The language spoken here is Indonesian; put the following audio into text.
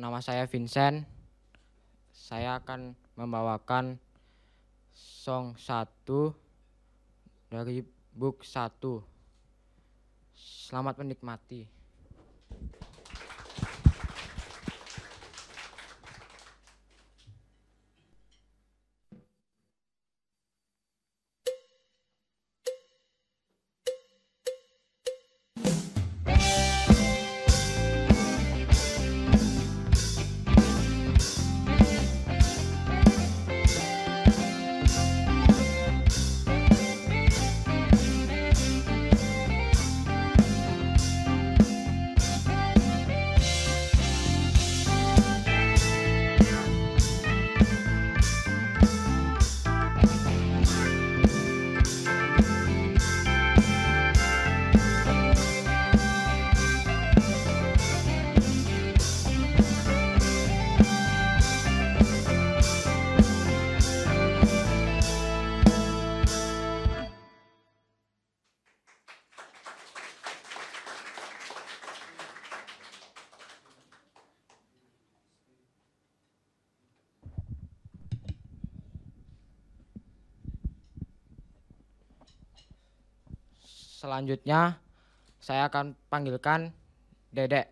nama saya Vincent. Saya akan membawakan song 1 dari book 1. Selamat menikmati. Selanjutnya saya akan panggilkan Dedek.